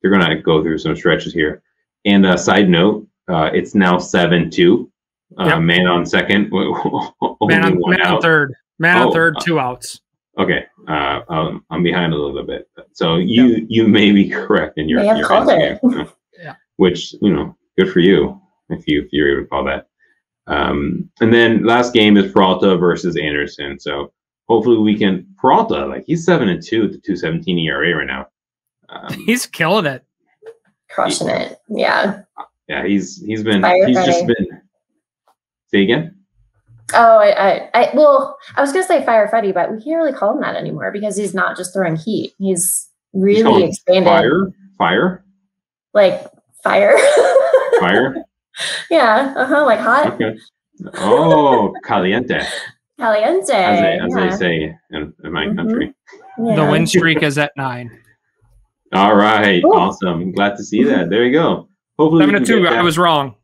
they're gonna go through some stretches here. And uh, side note, uh, it's now seven two. Uh, yep. Man on second, <laughs> man on, man on third, man oh, on third, two outs. Okay, uh, um, I'm behind a little bit, so you yeah. you may be correct in your, your called it. <laughs> yeah. Which you know, good for you if you if you're able to call that. Um, and then last game is Peralta versus Anderson. So hopefully we can Peralta like he's seven and two at the two seventeen ERA right now. Um, he's killing it, crushing he, it. Yeah. Yeah, he's he's been Fire he's just been. Say again. Oh, I, I, I, well, I was gonna say Fire Freddy, but we can't really call him that anymore because he's not just throwing heat. He's really he's expanded. Fire, fire, like fire, <laughs> fire. yeah, uh huh, like hot. Okay. Oh, caliente. Caliente. As they, as yeah. they say in, in my mm-hmm. country. Yeah. The win streak is at nine. All right, Ooh. awesome. Glad to see that. There you go. Hopefully, seven to two. I was wrong.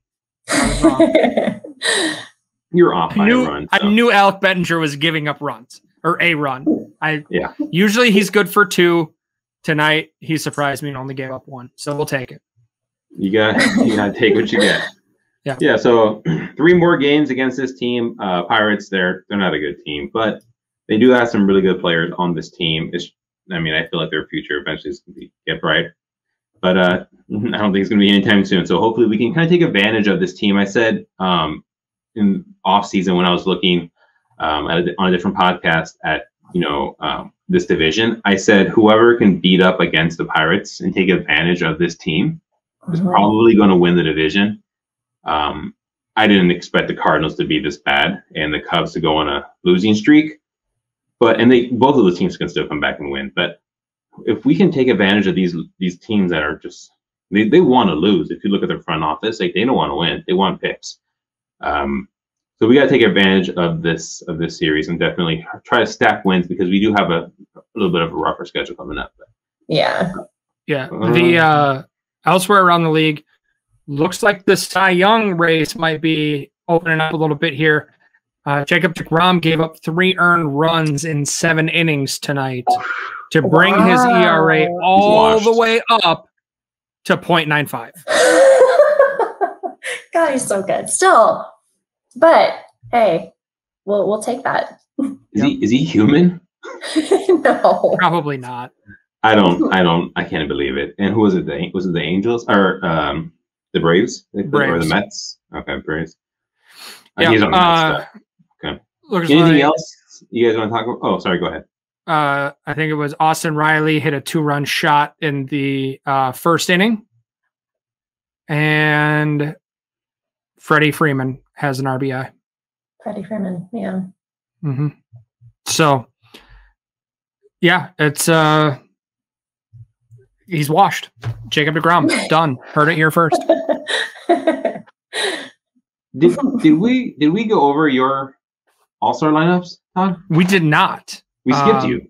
I was wrong. <laughs> You're off I knew, run, so. I knew Alec Bettinger was giving up runs or a run. I yeah. Usually he's good for two. Tonight he surprised me and only gave up one, so we'll take it. You got you got to take what you get. <laughs> Yeah. Yeah. So <clears throat> three more games against this team. Uh, Pirates. They're they're not a good team, but they do have some really good players on this team. It's, I mean, I feel like their future eventually is going to get bright but uh, <laughs> I don't think it's going to be anytime soon. So hopefully we can kind of take advantage of this team. I said um, in off season when I was looking um, at a, on a different podcast at you know um, this division, I said whoever can beat up against the Pirates and take advantage of this team is mm-hmm. probably going to win the division. Um, I didn't expect the Cardinals to be this bad and the Cubs to go on a losing streak, but and they both of those teams can still come back and win. But if we can take advantage of these these teams that are just they, they want to lose. If you look at their front office, like they don't want to win, they want picks. Um, so we got to take advantage of this of this series and definitely try to stack wins because we do have a, a little bit of a rougher schedule coming up. Yeah. Yeah. Uh, the uh, elsewhere around the league looks like the Cy Young race might be opening up a little bit here. Uh, Jacob DeGrom gave up three earned runs in seven innings tonight to bring wow. his ERA all the way up to 0.95. <laughs> God, he's so good. Still, but hey, we'll we'll take that. Is he is he human? <laughs> no, probably not. I don't. I don't. I can't believe it. And who was it? The was it the Angels or um the Braves, Braves. or the Mets? Okay, Braves. Uh, yeah. Uh, okay. Anything like, else you guys want to talk about? Oh, sorry. Go ahead. Uh, I think it was Austin Riley hit a two-run shot in the uh, first inning, and Freddie Freeman has an RBI. Freddie Freeman, yeah. Mm-hmm. So, yeah, it's uh, he's washed. Jacob Degrom <laughs> done. Heard it here first. <laughs> did did we did we go over your All Star lineups, Todd? We did not. We skipped um, you.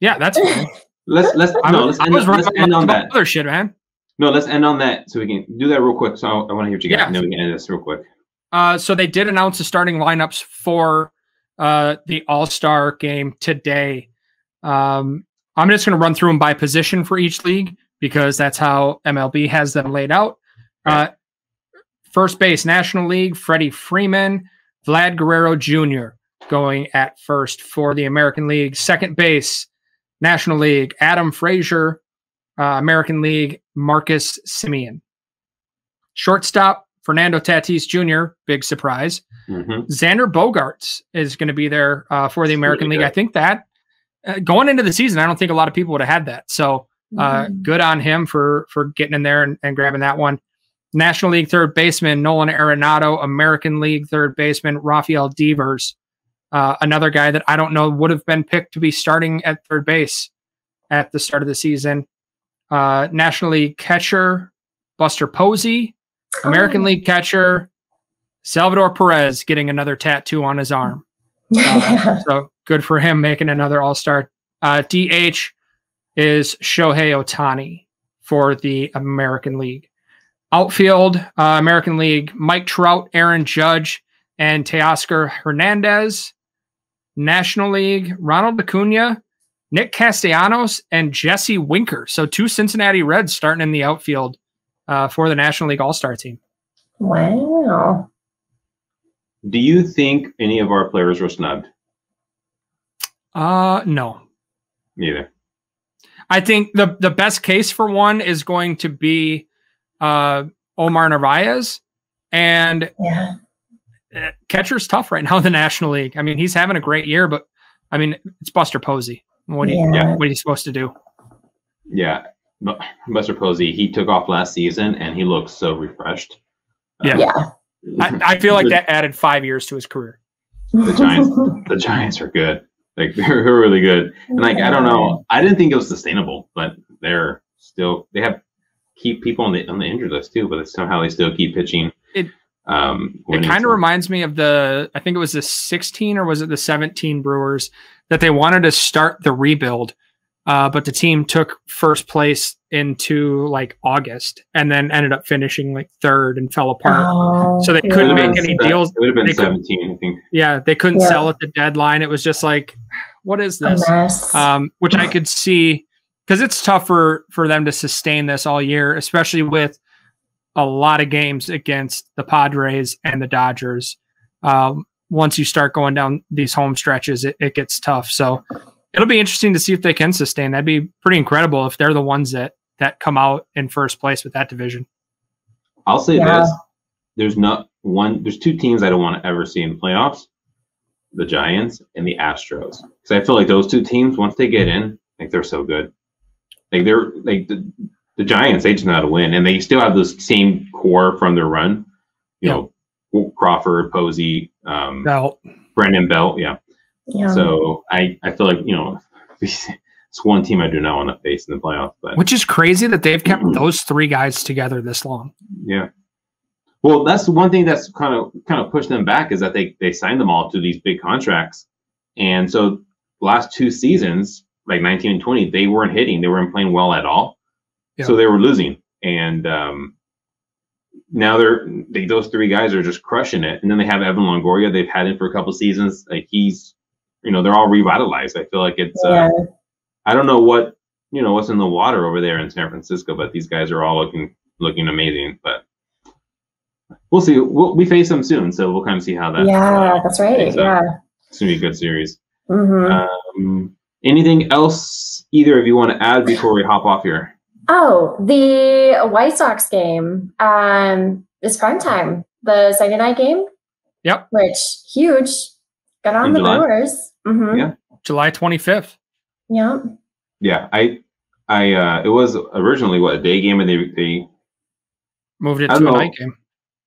Yeah, that's fine. <laughs> let's let's no, let's end, let's end on that. Other shit, man. No, let's end on that so we can do that real quick. So I, I want to hear what you got, yeah. and then we can end this real quick. Uh, so they did announce the starting lineups for uh, the All Star game today. Um, I'm just going to run through them by position for each league because that's how MLB has them laid out. Uh, first base, National League, Freddie Freeman, Vlad Guerrero Jr. going at first for the American League. Second base, National League, Adam Frazier, uh, American League, Marcus Semien. Shortstop, Fernando Tatis Jr., big surprise. Mm-hmm. Xander Bogaerts is going to be there uh, for the American really League. I think that uh, going into the season, I don't think a lot of people would have had that. So uh, mm-hmm. good on him for for getting in there and, and, grabbing that one. National League third baseman Nolan Arenado, American League third baseman Rafael Devers, uh, another guy that I don't know would have been picked to be starting at third base at the start of the season. Uh, National League catcher Buster Posey, American oh. League catcher Salvador Perez getting another tattoo on his arm. <laughs> Uh, so good for him making another All Star. Uh, DH is Shohei Ohtani for the American League. Outfield, uh, American League, Mike Trout, Aaron Judge, and Teoscar Hernandez. National League, Ronald Acuna, Nick Castellanos, and Jesse Winker. So two Cincinnati Reds starting in the outfield uh, for the National League All Star team. Wow. Do you think any of our players were snubbed? Uh, no. Neither. I think the the best case for one is going to be uh, Omar Narvaez, and yeah. Uh, catcher's tough right now in the National League. I mean, he's having a great year, but I mean, it's Buster Posey. What yeah. He, what are you supposed to do? Yeah, Buster Posey. He took off last season, and he looks so refreshed. Yeah, yeah. I, I feel like that added five years to his career. The Giants, the Giants are good. Like <laughs> they're really good. And like I don't know, I didn't think it was sustainable, but they're still they have keep people on the on the injured list too, but somehow they still keep pitching. It um, it kind of reminds me of the I think it was the 16 or was it the 17 Brewers that they wanted to start the rebuild, uh, but the team took first place into like August and then ended up finishing like third and fell apart. Oh, so they couldn't make any deals. It would have been they 17, I think. Yeah, they couldn't yeah. sell at the deadline. It was just like, what is this? Um, which I could see because it's tough for for them to sustain this all year, especially with a lot of games against the Padres and the Dodgers. Um, once you start going down these home stretches, it, it gets tough. So it'll be interesting to see if they can sustain. That'd be pretty incredible if they're the ones that that come out in first place with that division. I'll say yeah. this: there's not one. There's two teams I don't want to ever see in the playoffs: the Giants and the Astros. Because I feel like those two teams, once they get in, like they're so good. Like they're like the, the Giants, they just know how to win, and they still have this same core from their run. You yeah. know, Crawford, Posey, um, Belt, Brandon Belt, yeah. yeah. So I I feel like you know <laughs> it's one team I do not want to face in the playoffs, but which is crazy that they've kept those three guys together this long. Yeah. Well, that's one thing that's kind of kind of pushed them back is that they they signed them all to these big contracts, and so last two seasons, like 19 and 20, they weren't hitting, they weren't playing well at all. Yeah. So they were losing, and um, now they're they, those three guys are just crushing it. And then they have Evan Longoria. They've had him for a couple seasons. Like he's, you know, they're all revitalized. I feel like it's. Uh, yeah. Uh, I don't know what you know what's in the water over there in San Francisco, but these guys are all looking looking amazing. But we'll see. We'll, we face them soon, so we'll kind of see how that. Yeah, uh, that's right. Yeah, it's gonna be a good series. Mm-hmm. Um, anything else either of you want to add before we hop off here? Oh, the White Sox game um, is prime time. The Sunday night game. Yep. Which huge. Got on In the July. Brewers. Mm-hmm. Yeah. July 25th. Yep. Yeah. I, I, uh, it was originally what a day game and they, they moved it to know, a night game.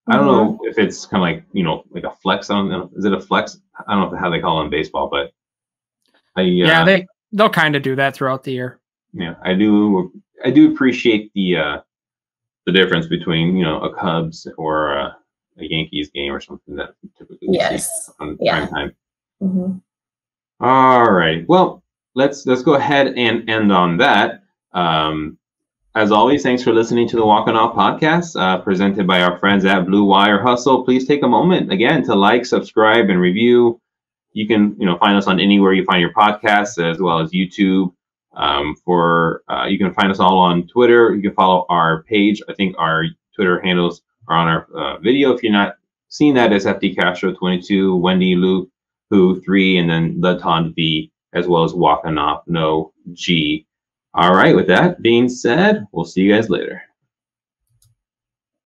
I don't mm-hmm. know if it's kind of like, you know, like a flex. I don't know. Is it a flex? I don't know how they call it in baseball, but I, uh, yeah, they, they'll kind of do that throughout the year. Yeah. I do I do appreciate the uh, the difference between you know a Cubs or a, a Yankees game or something that typically yes on yeah. prime time. Mm-hmm. All right, well let's let's go ahead and end on that. Um, as always, thanks for listening to the Walking Off podcast uh, presented by our friends at Blue Wire Hustle. Please take a moment again to like, subscribe, and review. You can you know find us on anywhere you find your podcasts as well as YouTube. Um, for uh, you can find us all on Twitter. You can follow our page. I think our Twitter handles are on our uh, video. If you're not seeing that, it's FD Castro 22, Wendy Luke, Who 3, and then Laton V, as well as Walking Off No G. All right, with that being said, we'll see you guys later.